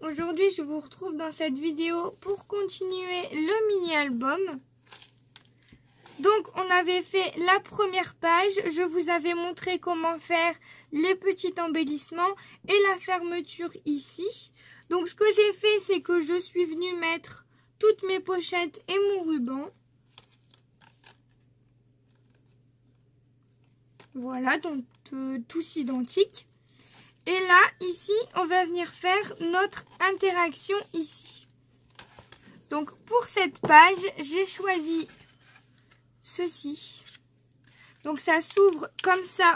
Aujourd'hui je vous retrouve dans cette vidéo pour continuer le mini-album. Donc on avait fait la première page, je vous avais montré comment faire les petits embellissements et la fermeture ici. Donc ce que j'ai fait c'est que je suis venue mettre toutes mes pochettes et mon ruban. Voilà, donc euh, tous identiques. Et là, ici, on va venir faire notre interaction ici. Donc, pour cette page, j'ai choisi ceci. Donc, ça s'ouvre comme ça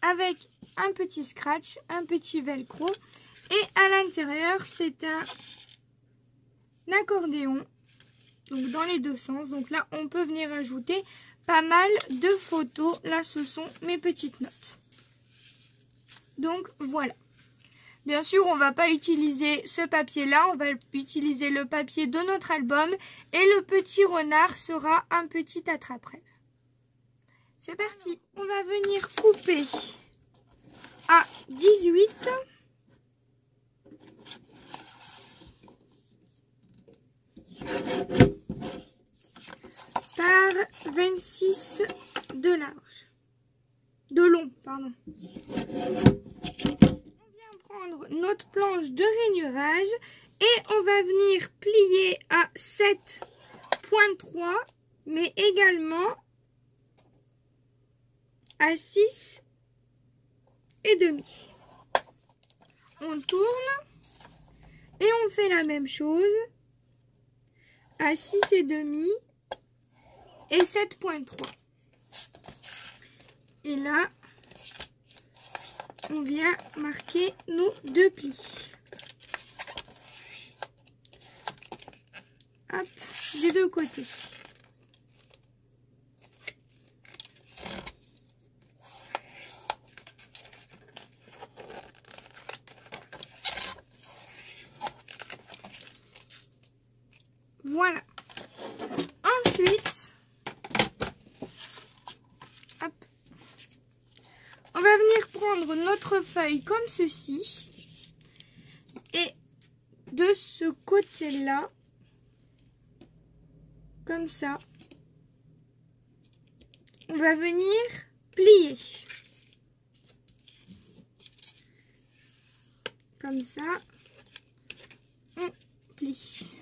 avec un petit scratch, un petit velcro. Et à l'intérieur, c'est un accordéon. Donc, dans les deux sens. Donc là, on peut venir ajouter pas mal de photos. Là, ce sont mes petites notes. Donc voilà. Bien sûr, on va pas utiliser ce papier-là, on va utiliser le papier de notre album et le petit renard sera un petit attrape-rêve. C'est parti, on va venir couper à 18 par 26 de large. De long, pardon planche de rainurage et on va venir plier à 7.3 mais également à 6 et demi. On tourne et on fait la même chose à 6 et demi et 7.3. Et là, on vient marquer nos deux plis. Hop, des deux côtés. Voilà. Ensuite, On va venir prendre notre feuille comme ceci. Et de ce côté-là, comme ça, on va venir plier. Comme ça, on plie.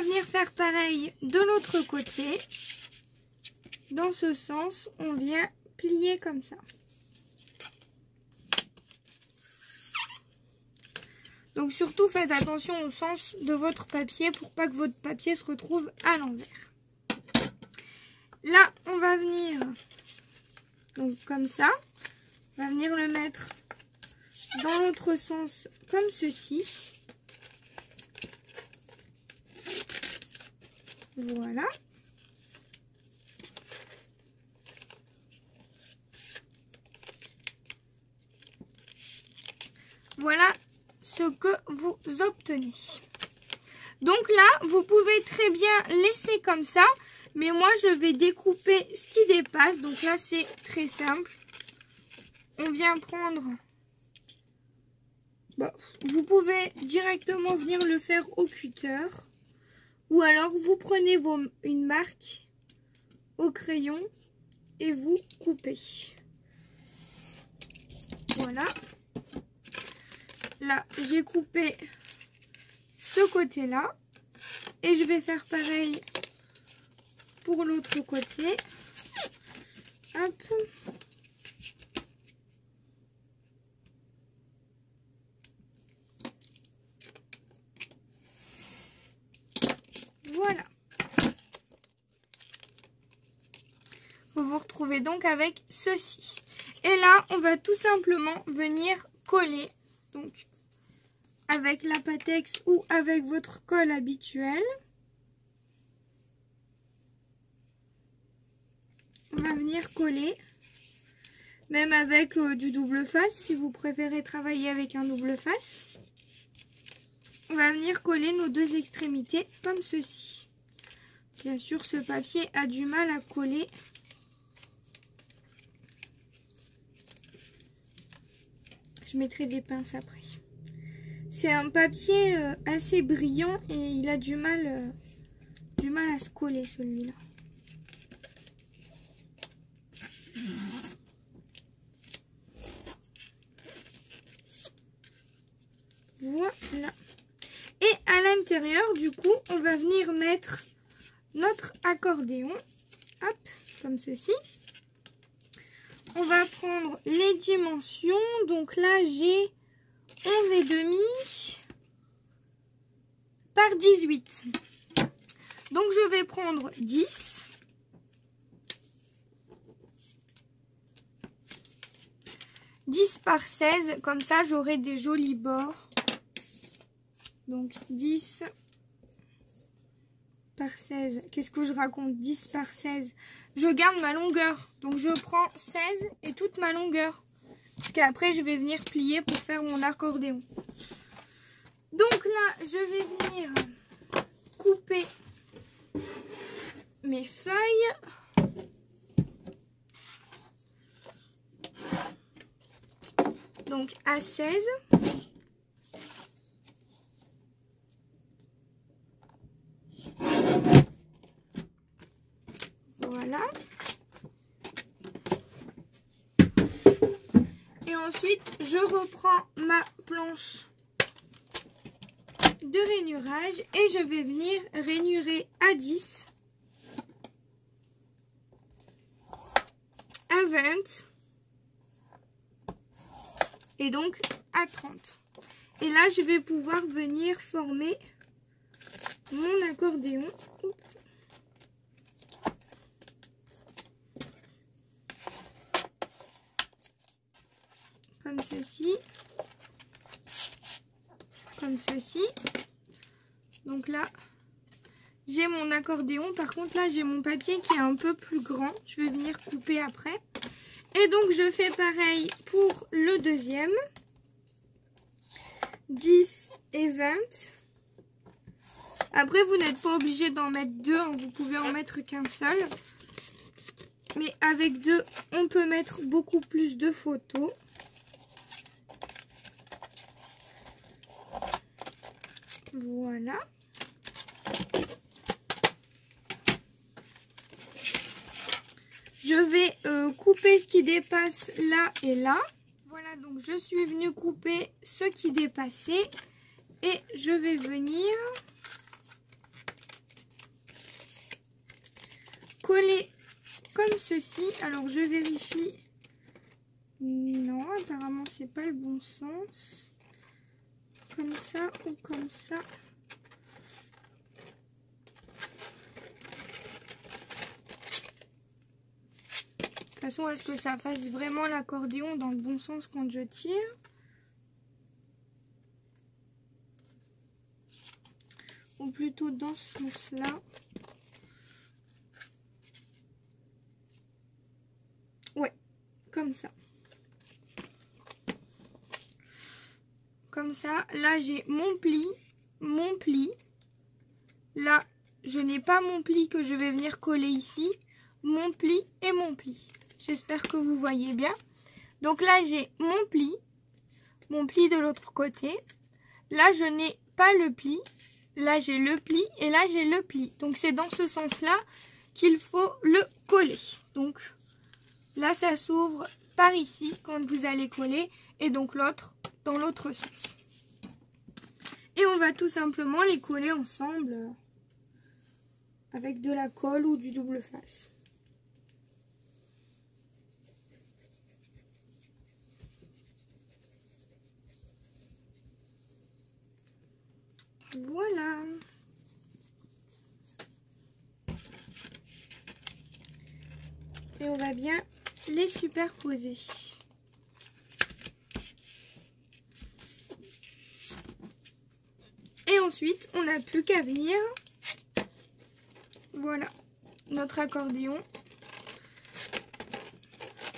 Venir faire pareil de l'autre côté. Dans ce sens, on vient plier comme ça. Donc surtout faites attention au sens de votre papier pour pas que votre papier se retrouve à l'envers. Là, on va venir donc comme ça. On va venir le mettre dans l'autre sens comme ceci. Voilà. Voilà ce que vous obtenez. Donc là, vous pouvez très bien laisser comme ça. Mais moi, je vais découper ce qui dépasse. Donc là, c'est très simple. On vient prendre... Vous pouvez directement venir le faire au cutter. Ou alors vous prenez une marque au crayon et vous coupez. Voilà. Là, j'ai coupé ce côté-là. Et je vais faire pareil pour l'autre côté. Hop. Voilà. Vous retrouvez donc avec ceci. Et là, on va tout simplement venir coller. Donc, avec la Patex ou avec votre colle habituelle. On va venir coller. Même avec euh, du double face, si vous préférez travailler avec un double face on va venir coller nos deux extrémités comme ceci. Bien sûr, ce papier a du mal à coller. Je mettrai des pinces après. C'est un papier euh, assez brillant et il a du mal, euh, du mal à se coller celui-là. Voilà. Et à l'intérieur, du coup, on va venir mettre notre accordéon. Hop, comme ceci. On va prendre les dimensions. Donc là, j'ai 11 et demi par 18. Donc je vais prendre 10. « 10 par 16, comme ça j'aurai des jolis bords. Donc 10 par 16. Qu'est-ce que je raconte? 10 par 16. Je garde ma longueur. Donc je prends 16 et toute ma longueur. Parce qu'après je vais venir plier pour faire mon accordéon. Donc là, je vais venir couper mes feuilles. Donc à 16. Et ensuite, je reprends ma planche de rainurage et je vais venir rainurer à 10, à 20 et donc à 30. Et là, je vais pouvoir venir former mon accordéon. Comme ceci. Donc là, j'ai mon accordéon. Par contre, là, j'ai mon papier qui est un peu plus grand. Je vais venir couper après. Et donc, je fais pareil pour le deuxième. 10 et 20. Après, vous n'êtes pas obligé d'en mettre deux. Hein. Vous pouvez en mettre qu'un seul. Mais avec deux, on peut mettre beaucoup plus de photos. Voilà. Je vais euh, couper ce qui dépasse là et là. Voilà, donc je suis venue couper ce qui dépassait. Et je vais venir coller comme ceci. Alors je vérifie. Non, apparemment c'est pas le bon sens. Comme ça ou comme ça. De toute façon, est-ce que ça fasse vraiment l'accordéon dans le bon sens quand je tire? Ou plutôt dans ce sens-là? Ouais, comme ça. Comme ça. Là, j'ai mon pli, mon pli. Là, je n'ai pas mon pli que je vais venir coller ici. Mon pli et mon pli. J'espère que vous voyez bien. Donc là, j'ai mon pli, mon pli de l'autre côté. Là, je n'ai pas le pli. Là, j'ai le pli et là, j'ai le pli. Donc, c'est dans ce sens-là qu'il faut le coller. Donc, là, ça s'ouvre par ici quand vous allez coller et donc l'autre dans l'autre sens. Et on va tout simplement les coller ensemble avec de la colle ou du double face. Voilà. Et on va bien les superposer. Et on n'a plus qu'à venir. Voilà, notre accordéon.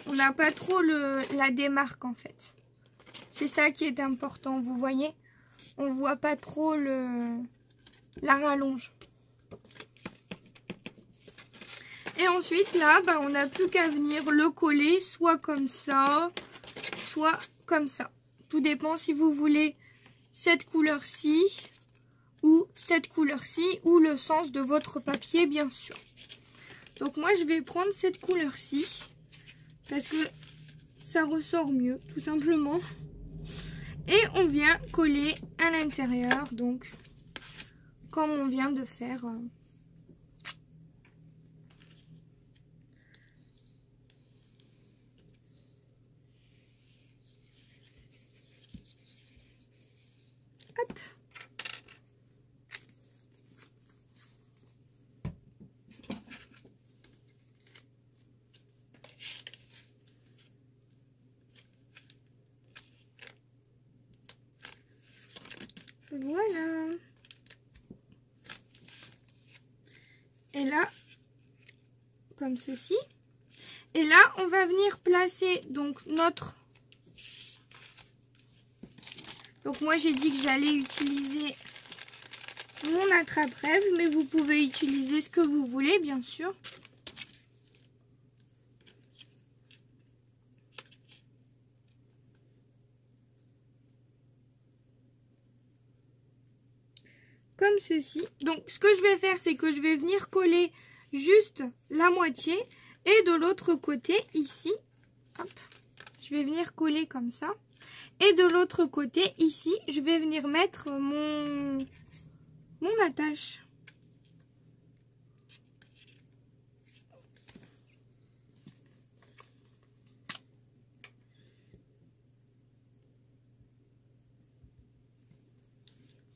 On n'a pas trop le, la démarque en fait. C'est ça qui est important, vous voyez on voit pas trop le la rallonge. Et ensuite là, bah, on n'a plus qu'à venir le coller soit comme ça, soit comme ça. Tout dépend si vous voulez cette couleur-ci ou cette couleur-ci ou le sens de votre papier bien sûr. Donc moi je vais prendre cette couleur-ci parce que ça ressort mieux tout simplement. Et on vient coller à l'intérieur donc comme on vient de faire. Euh, Voilà. Et là, comme ceci. Et là, on va venir placer donc notre... Donc moi, j'ai dit que j'allais utiliser mon attrape-rêve, mais vous pouvez utiliser ce que vous voulez, bien sûr. Comme ceci. Donc ce que je vais faire, c'est que je vais venir coller juste la moitié et de l'autre côté ici, je vais venir coller comme ça. Et de l'autre côté ici, je vais venir mettre mon, mon attache.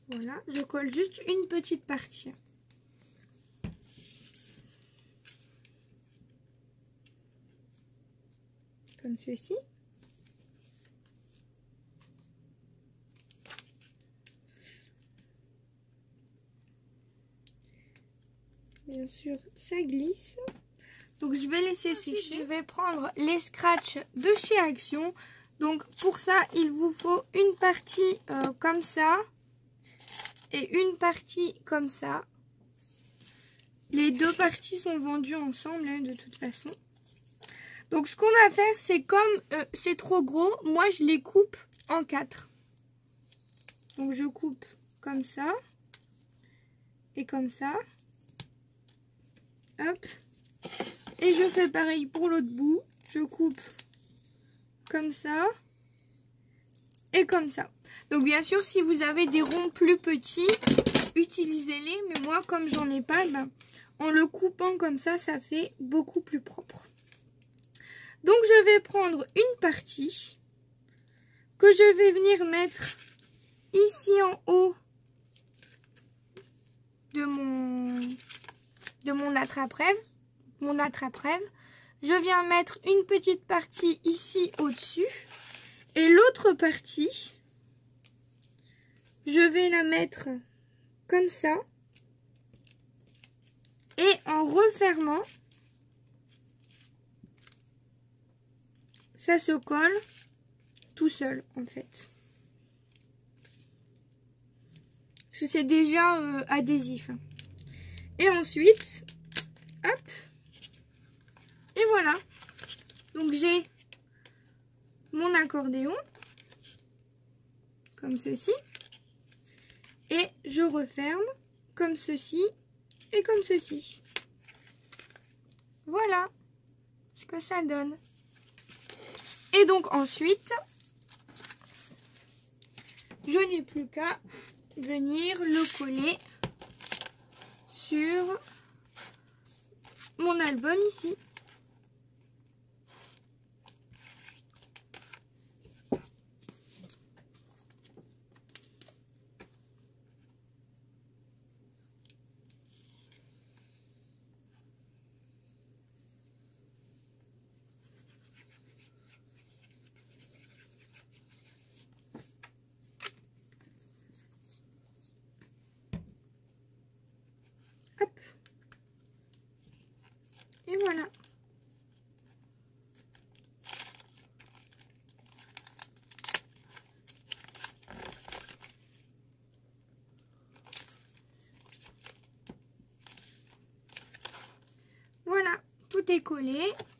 Voilà, je colle juste une petite partie. Comme ceci. Bien sûr, ça glisse. Donc je vais laisser sécher. Je vais prendre les scratchs de chez Action. Donc pour ça, il vous faut une partie euh, comme ça et une partie comme ça. Les deux parties sont vendues ensemble hein, de toute façon. Donc ce qu'on va faire, c'est comme euh, c'est trop gros, moi je les coupe en quatre. Donc je coupe comme ça et comme ça. Hop. Et je fais pareil pour l'autre bout. Je coupe comme ça et comme ça. Donc bien sûr, si vous avez des ronds plus petits, utilisez-les. Mais moi, comme j'en ai pas, ben, en le coupant comme ça, ça fait beaucoup plus propre. Donc je vais prendre une partie que je vais venir mettre ici en haut de mon, de mon attrape-rêve. Mon attrape-rêve. Je viens mettre une petite partie ici au-dessus. Et l'autre partie, je vais la mettre comme ça. Et en refermant, ça se colle tout seul en fait. C'est déjà euh, adhésif. Et ensuite, hop, et voilà. Donc j'ai mon accordéon, comme ceci. Et je referme comme ceci et comme ceci. Voilà ce que ça donne. Et donc ensuite, je n'ai plus qu'à venir le coller sur mon album ici.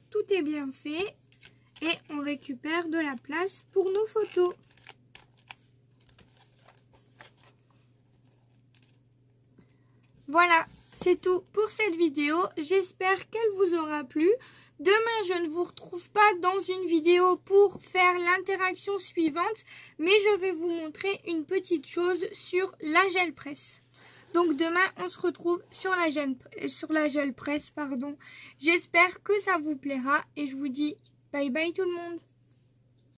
tout est bien fait et on récupère de la place pour nos photos. Voilà, c'est tout pour cette vidéo. J'espère qu'elle vous aura plu. Demain, je ne vous retrouve pas dans une vidéo pour faire l'interaction suivante, mais je vais vous montrer une petite chose sur la gel presse. Donc demain, on se retrouve sur la gel, gel presse. pardon. J'espère que ça vous plaira et je vous dis bye bye tout le monde